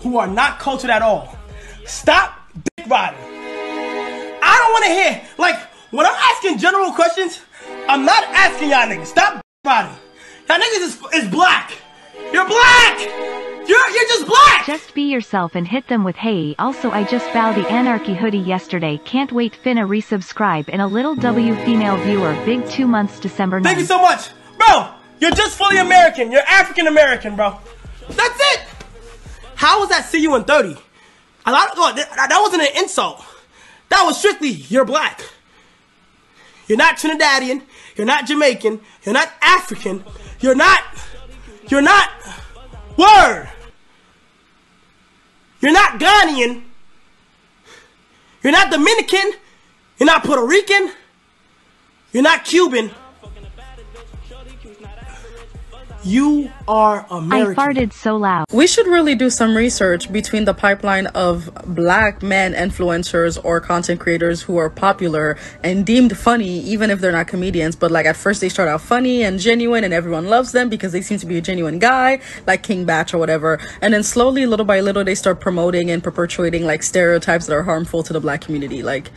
who are not cultured at all. Stop dick riding. I don't want to hear, like, when I'm asking general questions, I'm not asking y'all niggas. Stop dick riding. Y'all niggas is, is black. You're black! You're, you're just black! Just be yourself and hit them with hey. Also I just bought the Anarchy hoodie yesterday. Can't wait finna resubscribe in a little W female viewer. Big two months December 9th. Thank you so much. Bro, you're just fully American. You're African American, bro. That's it. How was that see you in 30? A lot of, that, that wasn't an insult. That was strictly, you're black. You're not Trinidadian. You're not Jamaican. You're not African. You're not, you're not, word. You're not Ghanaian. You're not Dominican. You're not Puerto Rican. You're not Cuban. You are American. I farted so loud. We should really do some research between the pipeline of black men influencers or content creators who are popular and deemed funny, even if they're not comedians. But like at first, they start out funny and genuine, and everyone loves them because they seem to be a genuine guy, like King Bach or whatever. And then slowly, little by little, they start promoting and perpetuating like stereotypes that are harmful to the black community. Like,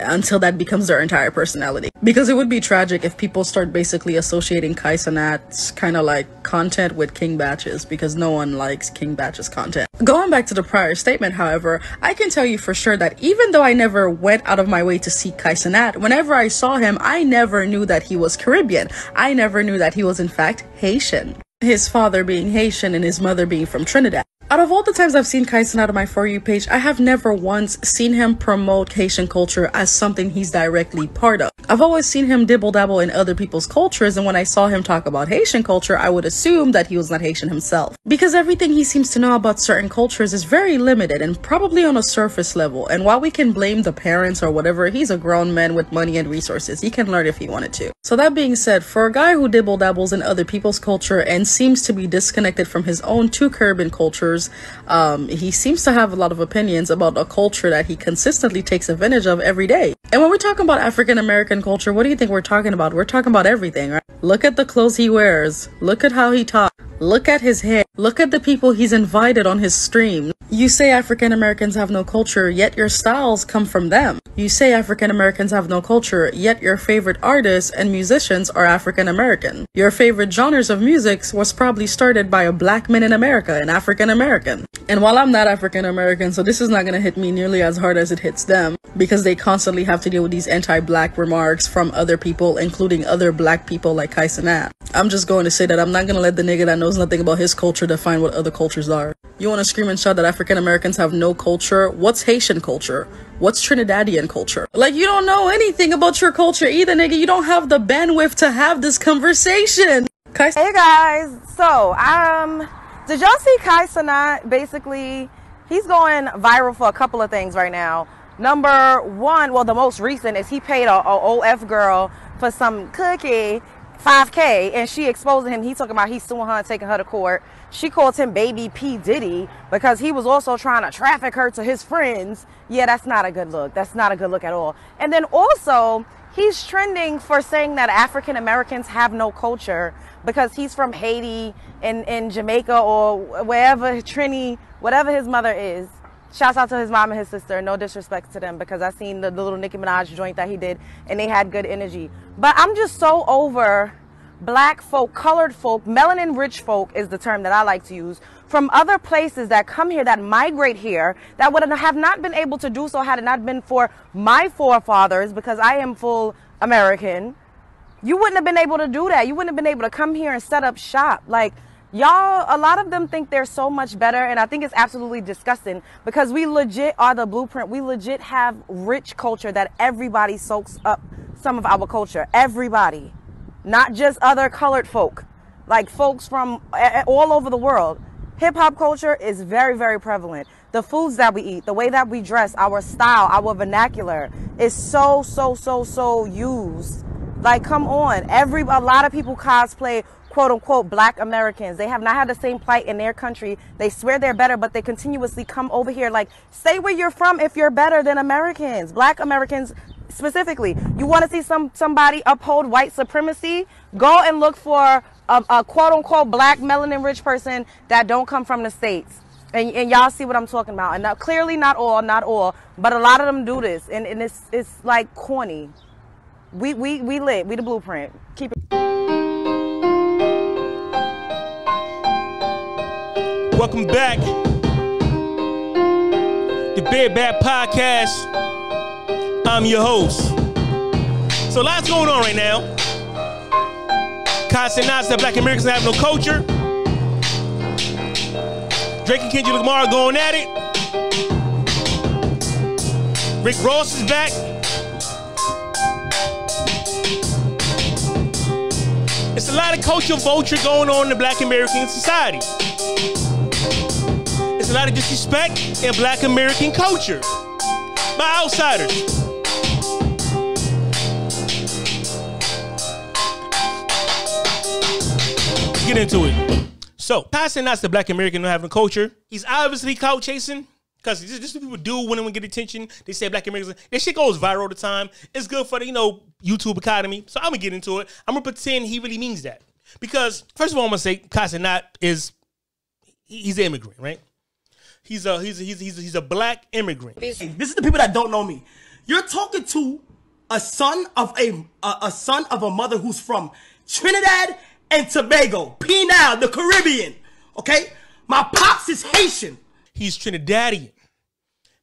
until that becomes their entire personality. Because it would be tragic if people start basically associating Kai Cenat's kind of like content with King Bach's because no one likes King Bach's content. Going back to the prior statement, however, I can tell you for sure that even though I never went out of my way to see Kai Cenat, whenever I saw him, I never knew that he was Caribbean. I never knew that he was in fact Haitian. His father being Haitian and his mother being from Trinidad. Out of all the times I've seen Kai out of my For You page, I have never once seen him promote Haitian culture as something he's directly part of. I've always seen him dibble dabble in other people's cultures, and when I saw him talk about Haitian culture, I would assume that he was not Haitian himself. Because everything he seems to know about certain cultures is very limited and probably on a surface level. And while we can blame the parents or whatever, he's a grown man with money and resources. He can learn if he wanted to. So that being said, for a guy who dibble dabbles in other people's culture and seems to be disconnected from his own two Caribbean cultures, um, he seems to have a lot of opinions about a culture that he consistently takes advantage of every day. And when we're talking about African American culture, what do you think we're talking about? We're talking about everything, right? Look at the clothes he wears. Look at how he talks. Look at his hair. Look at the people he's invited on his stream. You say African Americans have no culture, yet your styles come from them. You say African Americans have no culture, yet your favorite artists and musicians are African American. Your favorite genres of music was probably started by a black man in America, an African American. And while I'm not African American, so this is not gonna hit me nearly as hard as it hits them, because they constantly have to deal with these anti-black remarks from other people, including other black people like Kai Cenat. I'm just going to say that I'm not gonna let the nigga that knows nothing about his culture define what other cultures are. You wanna scream and shout that African Americans have no culture? What's Haitian culture? What's Trinidadian culture? Like, you don't know anything about your culture either, nigga. You don't have the bandwidth to have this conversation. Kai Hey guys, so um, did y'all see Kai Cenat? Basically, he's going viral for a couple of things right now. Number one, well, the most recent is he paid a, a OF girl for some cookie, 5K, and she exposing him. He talking about he's suing her and taking her to court. She calls him baby P Diddy because he was also trying to traffic her to his friends. Yeah, that's not a good look. That's not a good look at all. And then also, he's trending for saying that African Americans have no culture because he's from Haiti and in Jamaica or wherever Trini, whatever his mother is. Shouts out to his mom and his sister. No disrespect to them because I seen the, the little Nicki Minaj joint that he did and they had good energy. But I'm just so over black folk, colored folk, melanin rich folk is the term that I like to use from other places that come here, that migrate here, that would have not been able to do so had it not been for my forefathers because I am full American. You wouldn't have been able to do that. You wouldn't have been able to come here and set up shop. Like, y'all, a lot of them think they're so much better, and I think it's absolutely disgusting because we legit are the blueprint. We legit have rich culture that everybody soaks up some of our culture. Everybody, not just other colored folk, like folks from all over the world. Hip hop culture is very, very prevalent. The foods that we eat, the way that we dress, our style, our vernacular is so, so, so, so used. Like, come on. Every a lot of people cosplay quote unquote black Americans. They have not had the same plight in their country. They swear they're better, but they continuously come over here like, stay where you're from if you're better than Americans. Black Americans specifically. You want to see some somebody uphold white supremacy? Go and look for a, a quote unquote black melanin rich person that don't come from the states. And, and y'all see what I'm talking about. And now, clearly not all, not all, but a lot of them do this. And, and it's, it's like corny. We, we, we lit. We the blueprint. Keep it. Welcome back. The Bad Bad Podcast. I'm your host. So lots going on right now. Constant knots that black Americans have no culture. Drake and Kendrick Lamar going at it. Rick Ross is back. It's a lot of cultural vulture going on in the black American society. A lot of disrespect in black American culture by outsiders. Get into it. So, passing that's the black American not having culture. He's obviously clout chasing. Because this, this is what people do when they get attention. They say black Americans. This shit goes viral all the time. It's good for the, you know, YouTube economy. So I'm gonna get into it. I'm gonna pretend he really means that. Because first of all, I'm gonna say Kai Cenat is he's an immigrant, right? He's a he's a, he's a, he's a, he's a black immigrant. This is the people that don't know me. You're talking to a son of a a, a son of a mother who's from Trinidad and Tobago, Pinal, the Caribbean. Okay, my pops is Haitian. He's Trinidadian.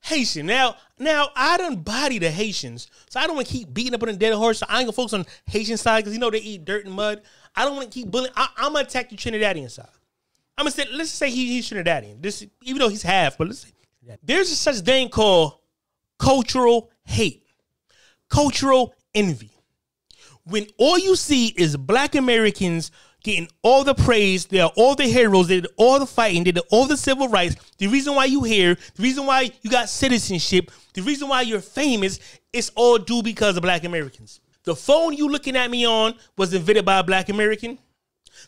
Haitian. Now, now I done body the Haitians, so I don't want to keep beating up on the dead horse. So I ain't gonna focus on Haitian side because you know they eat dirt and mud. I don't want to keep bullying. I, I'm gonna attack the Trinidadian side. I'm gonna say, let's say he, he's Trinidadian. This, even though he's half, but let's say there's a such thing called cultural hate, cultural envy. When all you see is black Americans getting all the praise, they're all the heroes, they did all the fighting, they did all the civil rights. The reason why you here, the reason why you got citizenship, the reason why you're famous, it's all due because of black Americans. The phone you looking at me on was invented by a black American.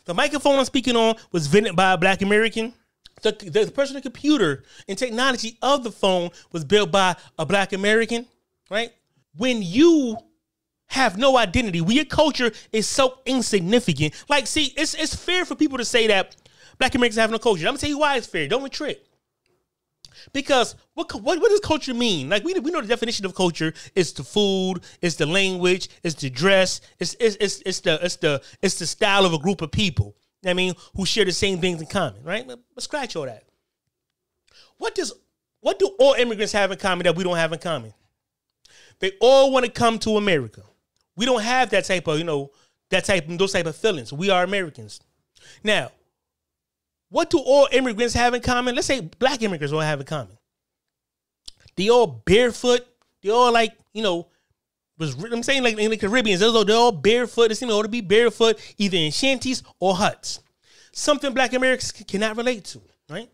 The microphone I'm speaking on was invented by a black American. The, the personal computer and technology of the phone was built by a black American, right? When you have no identity, when your culture is so insignificant, like, see, it's it's fair for people to say that black Americans have no culture. I'm gonna tell you why it's fair. Don't retreat. Because what, what what does culture mean? Like we we know the definition of culture is the food, it's the language, it's the dress, it's it's it's, it's the it's the it's the style of a group of people. I mean, who share the same things in common, right? But, scratch all that. What does what do all immigrants have in common that we don't have in common? They all want to come to America. We don't have that type of you know that type those type of feelings. We are Americans. Now, what do all immigrants have in common? Let's say black immigrants all have in common. They all barefoot. They all like, you know, was I'm saying like in the Caribbean, they're all, barefoot. They seem to all to be barefoot, either in shanties or huts. Something black Americans cannot relate to, right?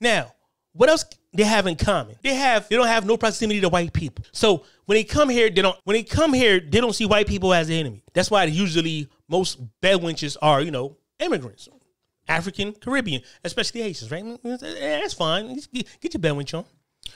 Now, what else they have in common? They have they don't have no proximity to white people. So when they come here, they don't when they come here, they don't see white people as the enemy. That's why usually most bedwenches are, you know, immigrants. African, Caribbean, especially Haitians, right? Mm, mm, eh, that's fine. Get your bedwench on,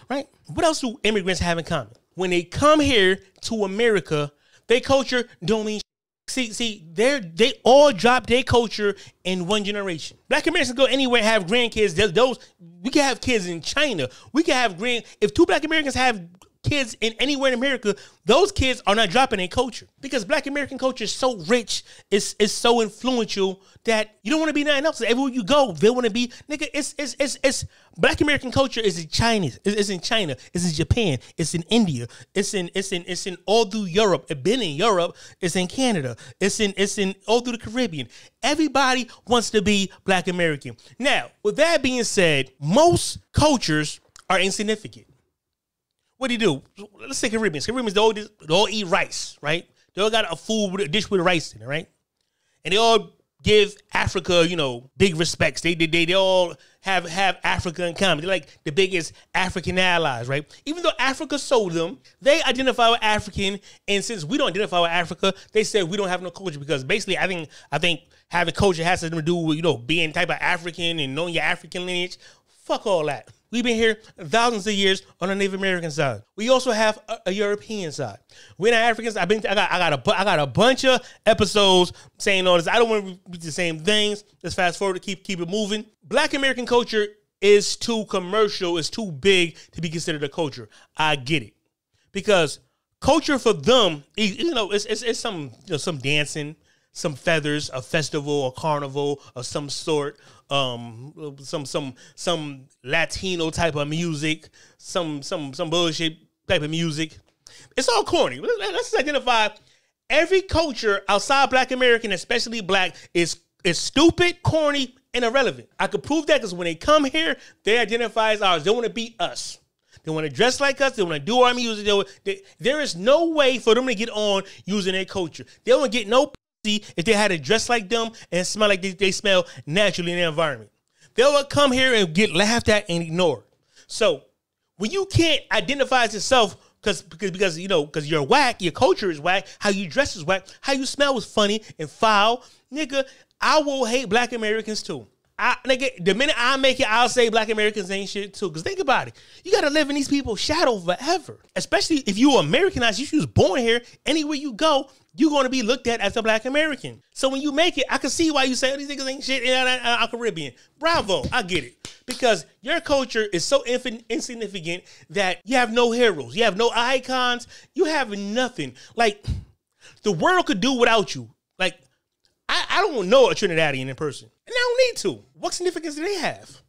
right? What else do immigrants have in common? When they come here to America, their culture don't mean. See, see, they they all drop their culture in one generation. Black Americans go anywhere, have grandkids. Those we can have kids in China. We can have grand. If two Black Americans have kids in anywhere in America, those kids are not dropping their culture because Black American culture is so rich, it's it's so influential that you don't want to be nothing else. Everywhere you go, they want to be nigga. It's it's it's it's Black American culture is in China. It's, it's in China. It's in Japan. It's in India. It's in it's in it's in all through Europe. It's been in Europe. It's in Canada. It's in it's in all through the Caribbean. Everybody wants to be Black American. Now, with that being said, most cultures are insignificant. What do you do? Let's say Caribbeans. Caribbeans, they all, they all eat rice, right? They all got a food a dish with rice in it, right? And they all give Africa, you know, big respects. They they they, they all have have Africa in common. They're like the biggest African allies, right? Even though Africa sold them, they identify with African, and since we don't identify with Africa, they said we don't have no culture because basically, I think I think having culture has something to do with you know being type of African and knowing your African lineage. Fuck all that. We've been here thousands of years on the Native American side. We also have a, a European side. We're not Africans. I've been. I got. I got a. I got a bunch of episodes saying all this. I don't want to repeat the same things. Let's fast forward to keep keep it moving. Black American culture is too commercial. It's too big to be considered a culture. I get it because culture for them, you you know, it's it's, it's some you know, some dancing, some feathers, a festival, a carnival of some sort, um, some some some Latino type of music, some some some bullshit type of music. It's all corny. Let- Let's identify every culture outside Black American, especially Black, is is stupid, corny, and irrelevant. I could prove that because when they come here, they identify as ours. They want to be us. They want to dress like us. They want to do our music. They, they- there is no way for them to get on using their culture. They don't get no pussy if they had to dress like them and smell like they, they smell naturally in their environment. They would come here and get laughed at and ignored. So when you can't identify as yourself because because because you know because you're whack, your culture is whack, how you dress is whack, how you smell is funny and foul, nigga. I will hate Black Americans too. I nigga, the minute I make it, I'll say Black Americans ain't shit too. Cause think about it, you gotta live in these people's shadow forever. Especially if you're Americanized, you was born here, anywhere you go, you're gonna be looked at as a Black American. So when you make it, I can see why you say oh, these niggas ain't shit in uh, uh, Caribbean. Bravo, I get it because your culture is so insignificant that you have no heroes, you have no icons, you have nothing. Like the world could do without you. Like I, I don't know a Trinidadian in person, and I don't need to. What significance do they have?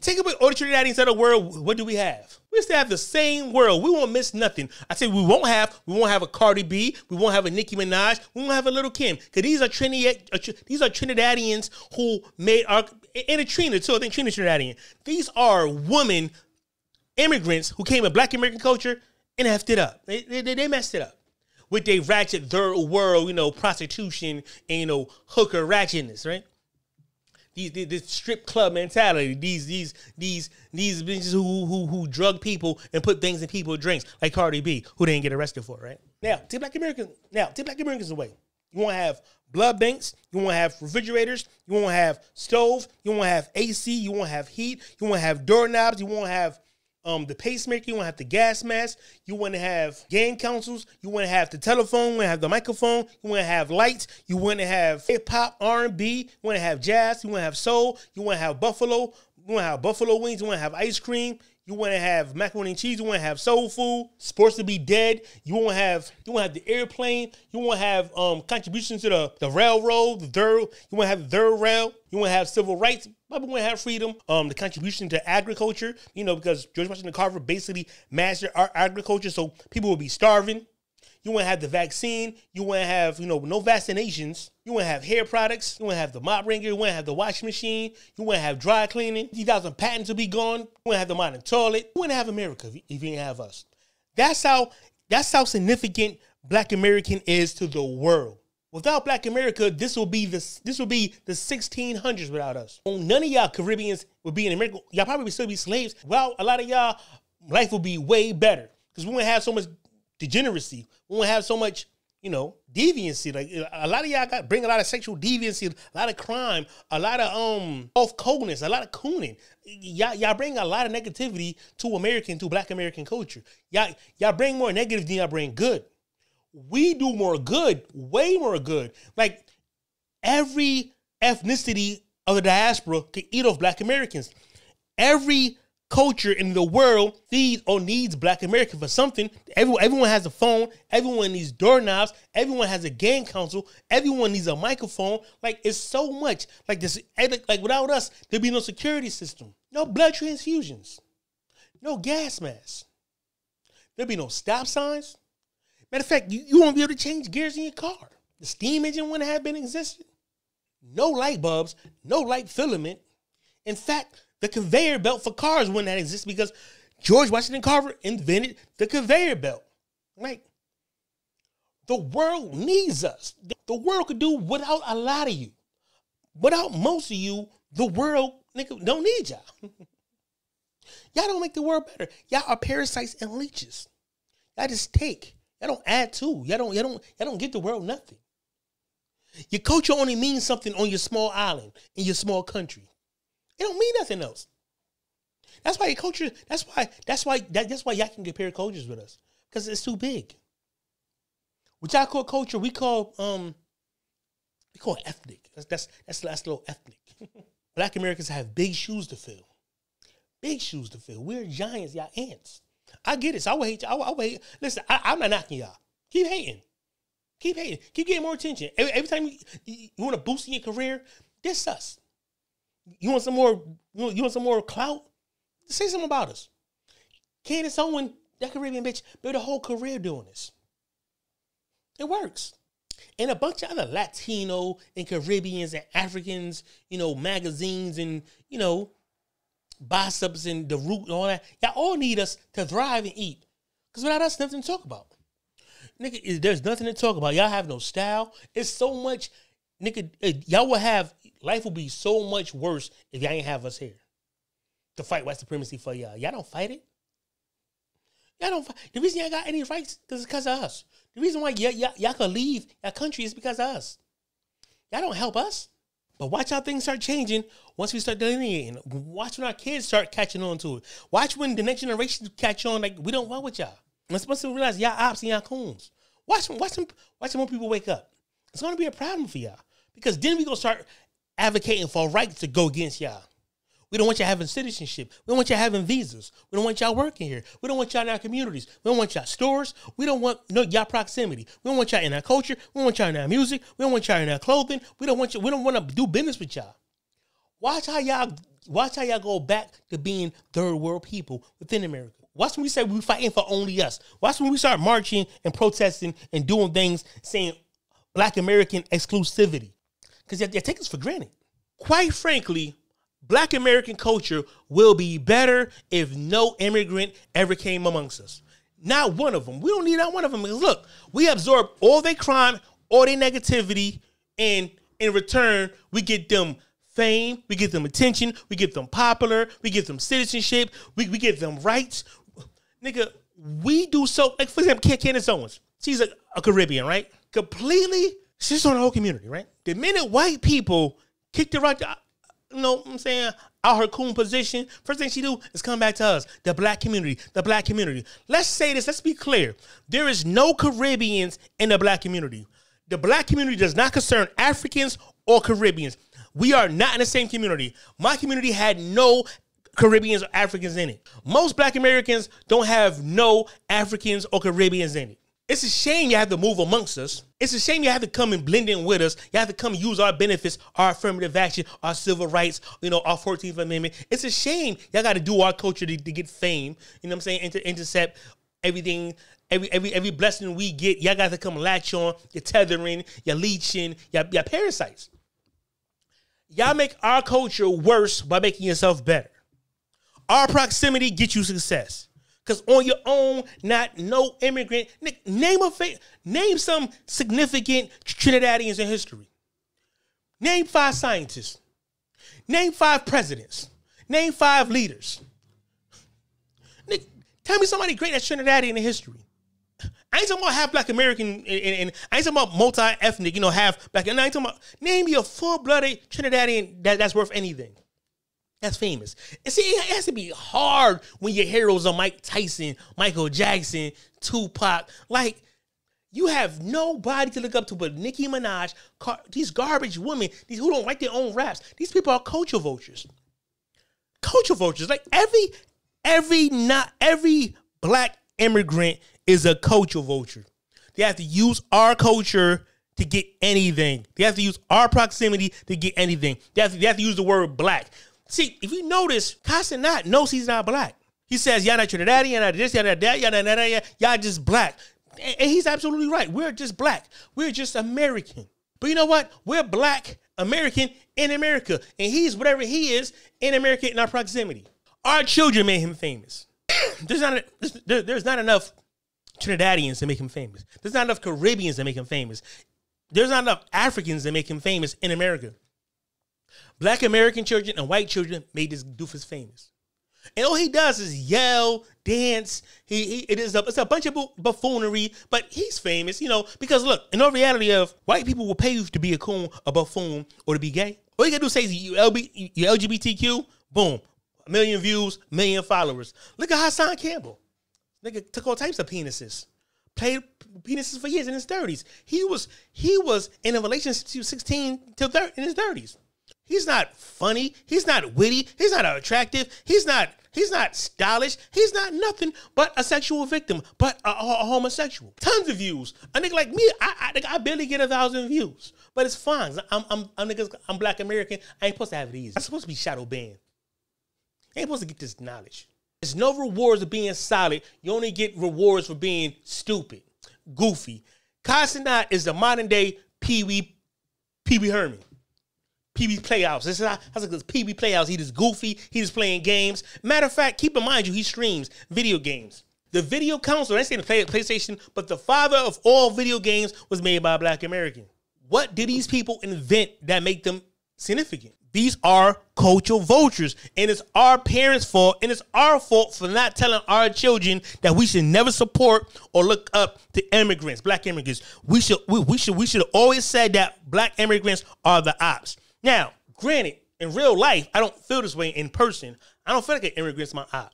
Take away all the Trinidadians out of the world. What do we have? We still have the same world. We won't miss nothing. I say we won't have. We won't have a Cardi B. We won't have a Nicki Minaj. We won't have a Little Kim. Because these are Trinidad. uh, These are Trinidadians who made our and a Trina too. I think Trina Trinidadian. These are women immigrants who came in Black American culture and effed it up. They, they, they messed it up with their ratchet third world, you know, prostitution and you know hooker ratchetness, right? These the, this strip club mentality. These these these these bitches who who who drug people and put things in people's drinks, like Cardi B, who didn't get arrested for, it, right? Now, take Black Americans. Now, take Black Americans away. You want to have blood banks. You want to have refrigerators. You want to have stove. You want to have AC. You want to have heat. You want to have doorknobs. You want to have um the pacemaker. You want to have the gas mask. You want to have gang councils. You want to have the telephone. You want to have the microphone. You want to have lights. You want to have hip hop, R and B. You want to have jazz. You want to have soul. You want to have buffalo. You want to have buffalo wings. You want to have ice cream. You want to have macaroni and cheese. You want to have soul food. Sports to be dead. You want to have. You want to have the airplane. You want to have um contributions to the the railroad. The third. You want to have the third rail. You want to have civil rights. But we want to have freedom. Um, the contribution to agriculture. You know, because George Washington Carver basically mastered our agriculture, so people would be starving. You wouldn't have the vaccine. You wouldn't have, you know, no vaccinations. You wouldn't have hair products. You wouldn't have the mop wringer. You wouldn't have the washing machine. You wouldn't have dry cleaning. 50,000 patents would be gone. You wouldn't have the modern toilet. You wouldn't have America if you, if you didn't have us. That's how, that's how significant Black American is to the world. Without Black America, this will be the this will be the 1600s without us. None of y'all Caribbeans would be in America. Y'all probably would still be slaves. Well, a lot of y'all life would be way better because we wouldn't have so much degeneracy. We won't have so much, you know, deviancy. Like a lot of y'all got bring a lot of sexual deviancy, a lot of crime, a lot of um off coldness, a lot of cooning. Y'all, y'all bring a lot of negativity to American, to Black American culture. Y'all, y'all bring more negative than y'all bring good. We do more good, way more good. Like every ethnicity of the diaspora can eat off Black Americans. Every culture in the world feeds or oh, needs Black America for something. Everyone, everyone has a phone. Everyone needs doorknobs. Everyone has a gang council. Everyone needs a microphone. Like it's so much. Like this. Like like, without us, there'd be no security system. No blood transfusions. No gas masks. There'd be no stop signs. Matter of fact, you, you won't be able to change gears in your car. The steam engine wouldn't have been existed. No light bulbs, no light filament. In fact, the conveyor belt for cars wouldn't have existed because George Washington Carver invented the conveyor belt. Right? The world needs us. The world could do without a lot of you. Without most of you, the world nigga, don't need y'all. y'all don't make the world better. Y'all are parasites and leeches. Y'all just take. Y'all don't add to. Y'all don't. Y'all don't. Y'all don't give the world nothing. Your culture only means something on your small island in your small country. It don't mean nothing else. That's why culture. That's why. That's why. That, that's why y'all can compare cultures with us because it's too big. What y'all call culture, we call um, we call ethnic. That's that's that's that's a little ethnic. Black Americans have big shoes to fill. Big shoes to fill. We're giants, y'all ants. I get it. So I will hate. I will, I will hate. Listen, I, I'm not knocking y'all. Keep hating. Keep hating. Keep getting more attention. Every, every time you, you, you want to boost in your career, this us. You want some more? You want, some more clout? Say something about us. Candace Owen, that Caribbean bitch, built a whole career doing this. It works. And a bunch of other Latino and Caribbeans and Africans, you know, magazines and, you know, Bossip and the root and all that. Y'all all need us to thrive and eat. Because without us, nothing to talk about. Nigga, there's nothing to talk about. Y'all have no style. It's so much, nigga, y'all will have, life will be so much worse if y'all ain't have us here to fight white supremacy for y'all. Y'all don't fight it. Y'all don't fight. The reason y'all got any rights is because of us. The reason why y'all, y'all, y'all can leave your country is because of us. Y'all don't help us. But watch how things start changing once we start delineating. Watch when our kids start catching on to it. Watch when the next generation catch on like we don't want with y'all. Supposed to realize y'all ops and y'all coons. Watch them, watch them watch more people wake up. It's gonna be a problem for y'all. Because then we gonna start advocating for rights to go against y'all. We don't want y'all having citizenship. We don't want y'all having visas. We don't want y'all working here. We don't want y'all in our communities. We don't want y'all stores. We don't want no y'all proximity. We don't want y'all in our culture. We don't want y'all in our music. We don't want y'all in our clothing. We don't want you. We don't want to do business with y'all. Watch how y'all watch how y'all go back to being third world people within America. Watch when we say we fighting for only us. Watch when we start marching and protesting and doing things saying Black American exclusivity. Because they, they take us for granted. Quite frankly, Black American culture will be better if no immigrant ever came amongst us. Not one of them. We don't need not one of them. Because look, we absorb all their crime, all their negativity, and in return, we get them fame, we get them attention, we get them popular, we get them citizenship, we, we get them rights. Nigga, we do so, like for example, Candace Owens. She's a, a Caribbean, right? Completely, she's on the whole community, right? The minute white people kicked her out, uh, you know what I'm saying, out her coon position, first thing she do is come back to us, the black community, the black community. Let's say this, let's be clear. There is no Caribbeans in the black community. The black community does not concern Africans or Caribbeans. We are not in the same community. My community had no Caribbeans or Africans in it. Most black Americans don't have no Africans or Caribbeans in it. It's a shame you have to move amongst us. It's a shame you have to come and blend in with us. You have to come use our benefits, our affirmative action, our civil rights, you know, our 14th Amendment. It's a shame y'all got to do our culture to, to, get fame. You know what I'm saying? And to intercept everything, every every every blessing we get. Y'all got to come latch on. You're tethering, you're leeching, you're, you're parasites. Y'all make our culture worse by making yourself better. Our proximity gets you success. Cause on your own, not no immigrant. Name a fa- name some significant Trinidadians in history. Name five scientists. Name five presidents. Name five leaders. Nick, tell me somebody great that's Trinidadian in history. I ain't talking about half black American and, and, and I ain't talking about multi ethnic, you know, half black. And I ain't talking about name me a full blooded Trinidadian that, that's worth anything. That's famous. And see, it has to be hard when your heroes are Mike Tyson, Michael Jackson, Tupac. Like, you have nobody to look up to but Nicki Minaj, car- these garbage women, these who don't write their own raps. These people are culture vultures. Culture vultures. Like every, every not every black immigrant is a culture vulture. They have to use our culture to get anything. They have to use our proximity to get anything. They have to, they have to use the word black. See, if you notice, Kai Cenat knows he's not black. He says, y'all not Trinidadian, y'all not this, y'all not that, y'all not that, y'all just black. And he's absolutely right. We're just black. We're just American. But you know what? We're black American in America. And he's whatever he is in America in our proximity. Our children made him famous. there's, not, there's not enough Trinidadians to make him famous. There's not enough Caribbeans to make him famous. There's not enough Africans to make him famous in America. Black American children and white children made this doofus famous. And all he does is yell, dance. He, he it is a, it's a bunch of buffoonery, but he's famous, you know, because look, in all reality of white people will pay you to be a coon, a buffoon, or to be gay. All you gotta do is say you, LB, you LGBTQ, boom. a million views, million followers. Look at Hassan Campbell. Nigga took all types of penises. Played penises for years in his 30s. He was he was in a relationship to 16 till 30, in his 30s. He's not funny. He's not witty. He's not attractive. He's not he's not stylish. He's not nothing but a sexual victim, but a, a homosexual. Tons of views. A nigga like me, I, I I barely get a thousand views, but it's fine. I'm I'm I'm niggas. I'm Black American. I ain't supposed to have these. I'm supposed to be shadow banned. I ain't supposed to get this knowledge. There's no rewards of being solid. You only get rewards for being stupid, goofy. Kai is the modern day Pee Wee Pee Wee Herman. Wee Playhouse. This is how like Pee Wee Playhouse. He just goofy. He just playing games. Matter of fact, keep in mind you, he streams video games. The video console, I say the play, PlayStation, but the father of all video games was made by a black American. What did these people invent that make them significant? These are cultural vultures, and it's our parents' fault, and it's our fault for not telling our children that we should never support or look up to immigrants, black immigrants. We should, we, we should, we should have always said that black immigrants are the ops. Now, granted, in real life, I don't feel this way in person. I don't feel like an immigrant's my op.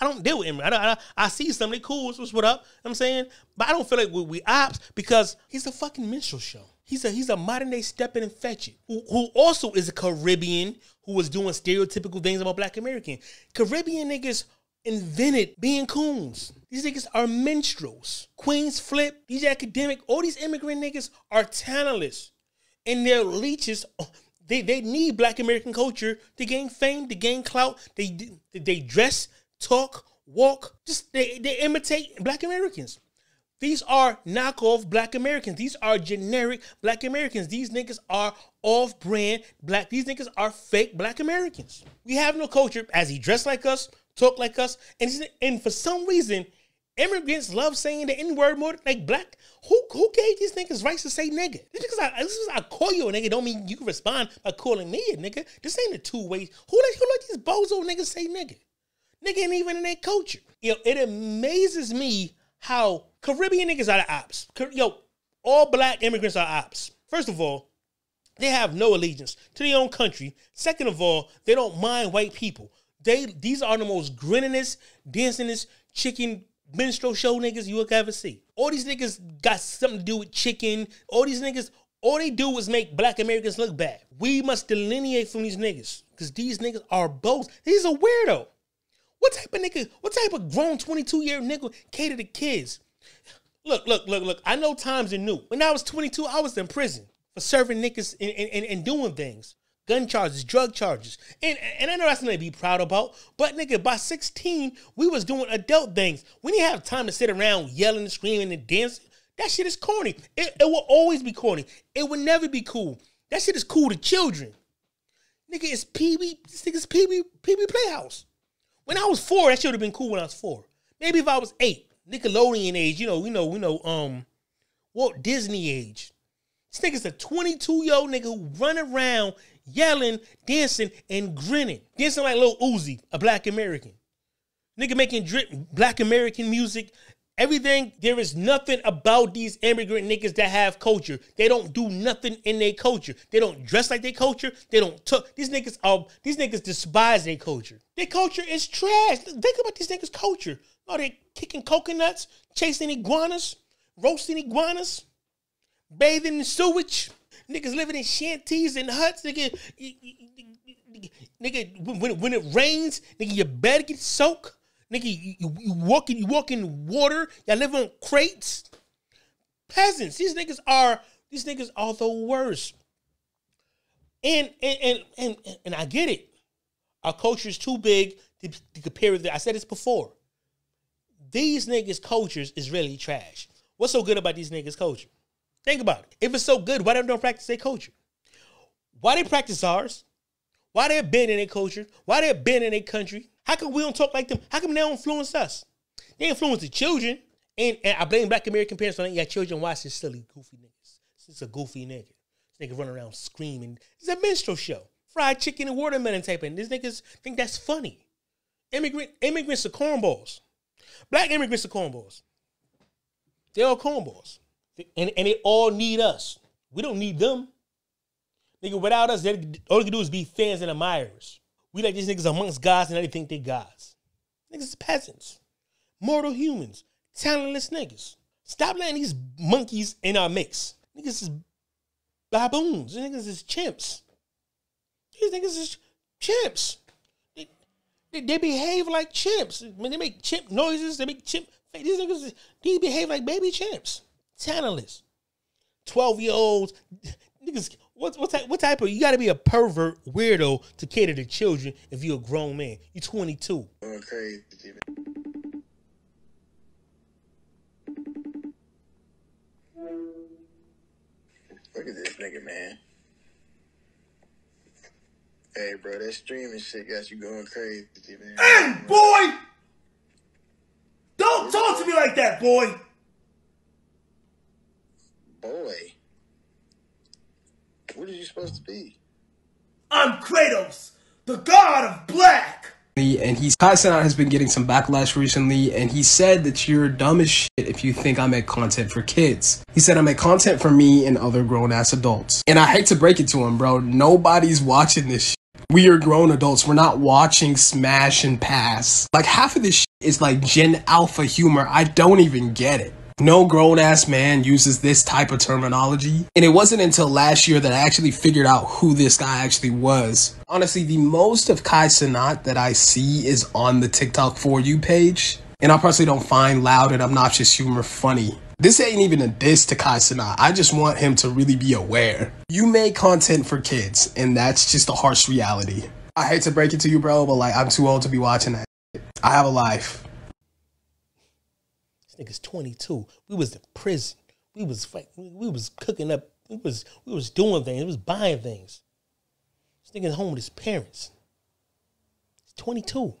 I don't deal with immigrants. I, I, I, see some, they cool, what's what up, I'm saying? But I don't feel like we, we ops because he's a fucking minstrel show. He's a he's a modern day Stepin Fetchit, who, who also is a Caribbean who was doing stereotypical things about black American. Caribbean niggas invented being coons. These niggas are minstrels. Queens Flip, these academic, all these immigrant niggas are talentless. And they're leeches. They, they need black American culture to gain fame, to gain clout. They they dress, talk, walk, just they, they imitate black Americans. These are knockoff black Americans. These are generic black Americans. These niggas are off brand black. These niggas are fake black Americans. We have no culture as he dressed like us, talk like us, and, and for some reason, immigrants love saying the N word more like black. Who who gave these niggas rights to say nigga? Because I, I call you a nigga don't mean you can respond by calling me a nigga. This ain't a two way. Who let who let these bozo niggas say nigga? Nigga ain't even in their culture. Yo, it amazes me how Caribbean niggas are the ops. Yo, all black immigrants are ops. First of all, they have no allegiance to their own country. Second of all, they don't mind white people. They these are the most grinningest, dancingest, chicken minstrel show niggas you will ever see. All these niggas got something to do with chicken. All these niggas, all they do is make black Americans look bad. We must delineate from these niggas because these niggas are both. He's a weirdo. What type of nigga? What type of grown twenty two year nigga cater to kids? Look, look, look, look. I know times are new. When I was 22, I was in prison for serving niggas and, and, and doing things. Gun charges, drug charges. And and I know that's nothing to be proud about. But nigga, by 16, we was doing adult things. We didn't have time to sit around yelling and screaming and dancing. That shit is corny. It, it will always be corny. It will never be cool. That shit is cool to children. Nigga, it's Wee. This nigga's Pee Wee Playhouse. When I was four, that should have been cool when I was four. Maybe if I was eight. Nickelodeon age, you know, we know, we know, um, Walt Disney age. This nigga's a 22 year old nigga who run around yelling, dancing, and grinning. Dancing like Lil Uzi, a black American. Nigga making drip, black American music. Everything, there is nothing about these immigrant niggas that have culture. They don't do nothing in their culture. They don't dress like their culture. They don't talk. These niggas are, these niggas despise their culture. Their culture is trash. Think about these niggas' culture. Oh, they kicking coconuts, chasing iguanas, roasting iguanas, bathing in sewage. Niggas living in shanties and huts. Nigga, nigga, when, when it rains, nigga, your bed gets soaked. Nigga, you, you, walk in, you walk in water. Y'all live on crates. Peasants. These niggas are these niggas are the worst. And and and and, and I get it. Our culture is too big to, to compare with. I said this before these niggas' cultures is really trash. What's so good about these niggas' culture? Think about it. If it's so good, why they don't practice their culture? Why they practice ours? Why they been in their culture? Why they been in their country? How come we don't talk like them? How come they don't influence us? They influence the children. And, and I blame black American parents for letting your children watch this silly, goofy niggas. This is a goofy nigga. This nigga running around screaming. It's a minstrel show. Fried chicken and watermelon type. And these niggas think that's funny. Immigrant immigrants are cornballs. Black immigrants are cornballs. They're all cornballs. And, and they all need us. We don't need them. Nigga, without us, they, all they can do is be fans and admirers. We like these niggas amongst gods and they think they gods. Niggas is peasants, mortal humans, talentless niggas. Stop letting these monkeys in our mix. Niggas is baboons. These niggas is chimps. These niggas is chimps. They, they, they behave like chimps. When they make chimp noises, they make chimp. These niggas, they behave like baby chimps. Talentless. 12 year olds. Niggas, what, what, type, what type of, you gotta be a pervert weirdo to cater to children if you're a grown man. You're 22. Going crazy. Look at this nigga, man. Hey, bro, that streaming shit got you going crazy, man. Hey, boy! Don't talk to me like that, boy! Boy. What are you supposed to be? I'm Kratos, the god of black! and he's Kai Cenat has been getting some backlash recently, and he said that you're dumb as shit if you think I make content for kids. He said I make content for me and other grown ass adults. And I hate to break it to him, bro. Nobody's watching this shit. We are grown adults. We're not watching Smash and Pass. Like half of this shit is like Gen Alpha humor. I don't even get it. No grown ass man uses this type of terminology. And it wasn't until last year that I actually figured out who this guy actually was. Honestly, the most of Kai Cenat that I see is on the TikTok For You page. And I personally don't find loud and obnoxious humor funny. This ain't even a diss to Kai Cenat. I just want him to really be aware. You make content for kids, and that's just a harsh reality. I hate to break it to you, bro, but like, I'm too old to be watching that. I have a life. This nigga's 22. We was in prison. We was we, was cooking up. We was we was doing things. We was buying things. This nigga's home with his parents. He's 22.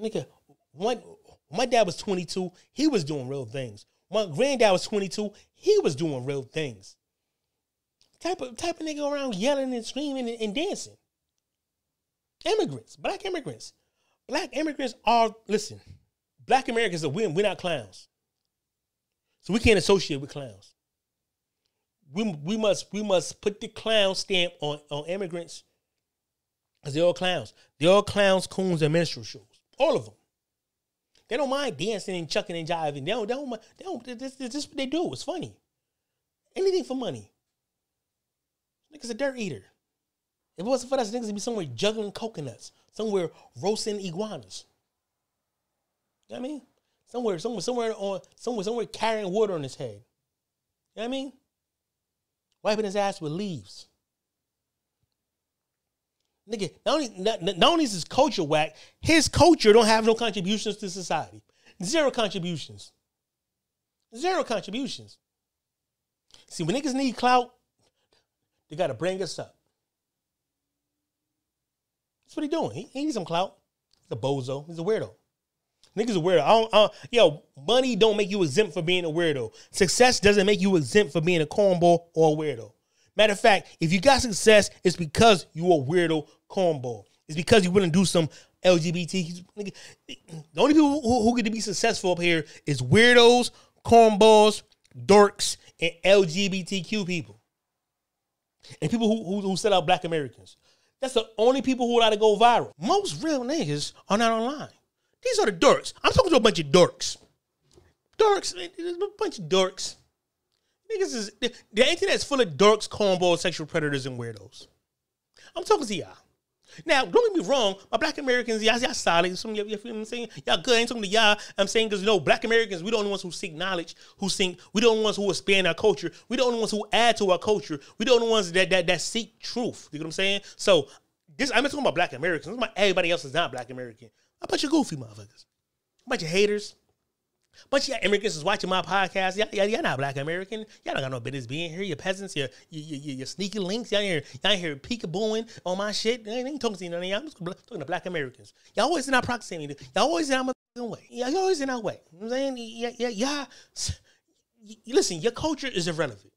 Nigga, one my dad was 22. He was doing real things. My granddad was 22. He was doing real things. Type of type of nigga around yelling and screaming and, and dancing. Immigrants, black immigrants. Black immigrants are listen. Black Americans are we're, we're not clowns. So we can't associate with clowns. We, we must we must put the clown stamp on, on immigrants because they're all clowns. They're all clowns, coons, and minstrel shows. All of them. They don't mind dancing and chucking and jiving. They don't. They don't. They don't this is what they do. It's funny. Anything for money. Niggas a dirt eater. If it wasn't for us, niggas would be somewhere juggling coconuts, somewhere roasting iguanas. You know what I mean? Somewhere, somewhere, somewhere on somewhere, somewhere carrying water on his head. You know what I mean? Wiping his ass with leaves. Nigga, not only not, not only is his culture whack, his culture don't have no contributions to society. Zero contributions. Zero contributions. See, when niggas need clout, they gotta bring us up. That's what he doing. He, he needs some clout. He's a bozo. He's a weirdo. Niggas a weirdo. I don't, I yo, money don't make you exempt for being a weirdo. Success doesn't make you exempt for being a cornball or a weirdo. Matter of fact, if you got success, it's because you a weirdo cornball. It's because you wouldn't do some LGBT. nigga. The only people who, who get to be successful up here is weirdos, cornballs, dorks, and LGBTQ people. And people who, who, who set out black Americans. That's the only people who are allowed to go viral. Most real niggas are not online. These are the dorks. I'm talking to a bunch of dorks. Dorks, there's a bunch of dorks. Niggas is the, the is full of dorks, cornballs, sexual predators, and weirdos. I'm talking to y'all. Now, don't get me wrong, my black Americans, y'all, y'all solid. Some y'all, you feel I'm saying? Y'all good. I ain't talking to y'all. I'm saying because, you know, black Americans, we don't ones who seek knowledge, who seek, we only ones who expand our culture. We only ones who add to our culture. We the only ones that that, that seek truth. You know what I'm saying? So, this, I'm not talking about black Americans. I'm talking about everybody else is not black American. A bunch of goofy motherfuckers. A bunch of haters. A Bunch of y'all immigrants is watching my podcast. Y'all, y'all, y'all not black American. Y'all don't got no business being here. You peasants, you you you, sneaky links. Y'all here, y'all here peekabooing on my shit. I ain't talking to none of y'all. I'm just talking to black Americans. Y'all always in our proximity. Y'all always in our motherfucking way. Y'all always in our way. You know what I'm saying? Yeah, yeah, yeah. Listen, your culture is irrelevant.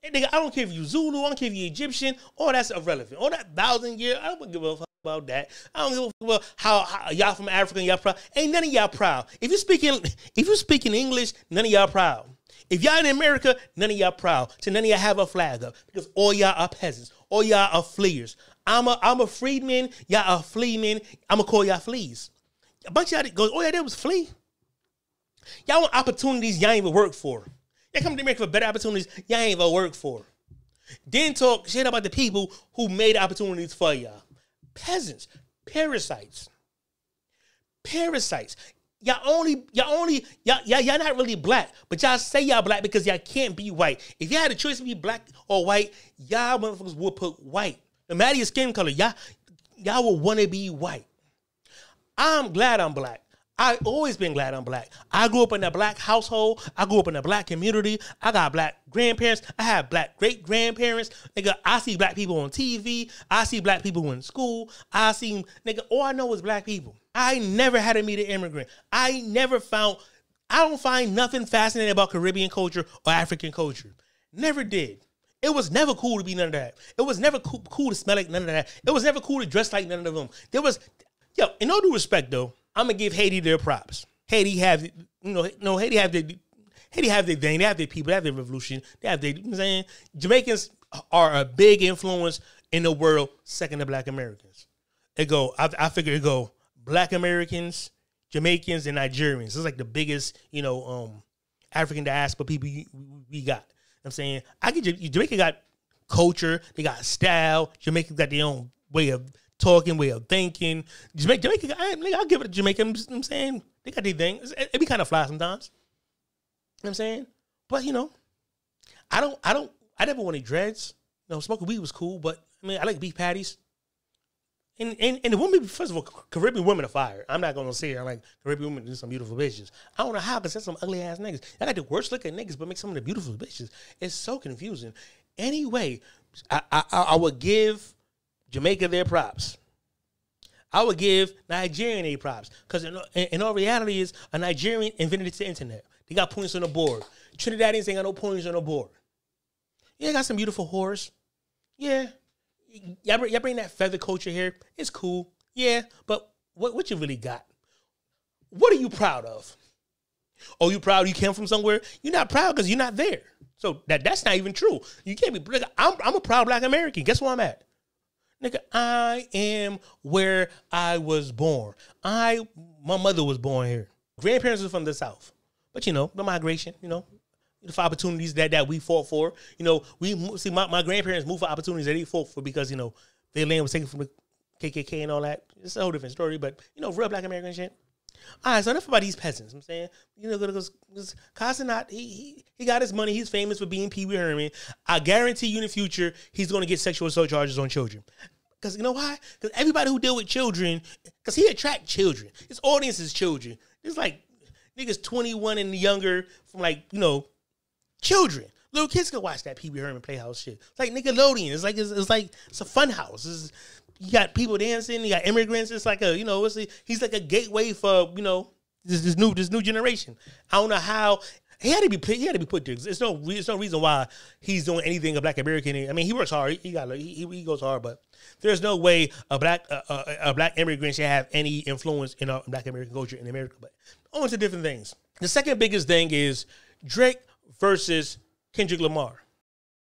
Hey, nigga, I don't care if you Zulu, I don't care if you Egyptian, all that's irrelevant. All that thousand year, I don't give a fuck about that. I don't give a fuck about how, how y'all from Africa and y'all proud. Ain't none of y'all proud. If you speaking if you speaking English, none of y'all proud. If y'all in America, none of y'all proud. So none of y'all have a flag up because all y'all are peasants. All y'all are fleers. I'm a I'm a freedman. Y'all are fleaman. I'm gonna call y'all fleas. A bunch of y'all goes, oh yeah, that was flea. Y'all want opportunities y'all ain't even work for. Y'all come to America for better opportunities y'all ain't even work for. Then talk shit about the people who made opportunities for y'all. Peasants, parasites, parasites. Y'all only, y'all only, y'all, y'all, y'all not really black, but y'all say y'all black because y'all can't be white. If y'all had a choice to be black or white, y'all motherfuckers would put white. No matter your skin color, y'all, y'all would want to be white. I'm glad I'm black. I always been glad I'm black. I grew up in a black household. I grew up in a black community. I got black grandparents. I have black great grandparents. Nigga, I see black people on TV. I see black people in school. I see nigga. All I know is black people. I never had to meet an immigrant. I never found. I don't find nothing fascinating about Caribbean culture or African culture. Never did. It was never cool to be none of that. It was never cool, cool to smell like none of that. It was never cool to dress like none of them. There was, yo, in all due respect though, I'm gonna give Haiti their props. Haiti have, you know, no Haiti have their, Haiti have their thing. They have their people. They have their revolution. They have their, you know I'm saying? Jamaicans are a big influence in the world, second to Black Americans. It go, I, I figure it go, Black Americans, Jamaicans, and Nigerians. It's like the biggest, you know, um, African diaspora people we got. I'm saying I get Jamaica got culture, they got style. Jamaica got their own way of talking, way of thinking. Jamaica, Jamaica, I, will give it to Jamaica. I'm, saying they got their thing. It, it be kind of fly sometimes. You know what I'm saying, but you know, I don't, I don't, I never wanted dreads. You know, smoking weed was cool, but I mean, I like beef patties. And, and, and the women, first of all, Caribbean women are fire. I'm not gonna say I like Caribbean women do some beautiful bitches. I don't know how, because that's some ugly ass niggas. I got the worst looking niggas, but make some of the beautiful bitches. It's so confusing. Anyway, I I, I would give Jamaica their props. I would give Nigerian their props because in, in, in, all reality is a Nigerian invented the internet. They got points on the board. Trinidadians ain't got no points on the board. Yeah, got some beautiful whores. Yeah, y'all bring, y'all bring that feather culture here. It's cool. Yeah, but what what you really got? What are you proud of? Oh, you proud you came from somewhere? You're not proud because you're not there. So that that's not even true. You can't be. I'm I'm a proud Black American. Guess where I'm at? Nigga, I am where I was born. I my mother was born here. Grandparents are from the South, but you know the migration. You know the opportunities that that we fought for. You know, we see my, my grandparents moved for opportunities that they fought for because you know their land was taken from the KKK and all that. It's a whole different story, but you know, real Black American shit. All right, so enough about these peasants. I'm saying, you know, because Kai Cenat, he, he he got his money. He's famous for being Pee Wee Herman. I guarantee you in the future, he's going to get sexual assault charges on children. Because you know why? Because everybody who deal with children, because he attract children. His audience is children. It's like niggas 21 and younger from like, you know, children. Little kids can watch that Pee Wee Herman Playhouse shit. It's like Nickelodeon. It's like it's, it's like it's a fun house. It's, you got people dancing. You got immigrants. It's like a you know. It's a, he's like a gateway for you know this, this new this new generation. I don't know how he had to be put, he had to be put there. There's no there's no reason why he's doing anything a black American. I mean, he works hard. He got he, he goes hard, but there's no way a black a, a black immigrant should have any influence in a black American culture in America. But on to different things. The second biggest thing is Drake versus Kendrick Lamar.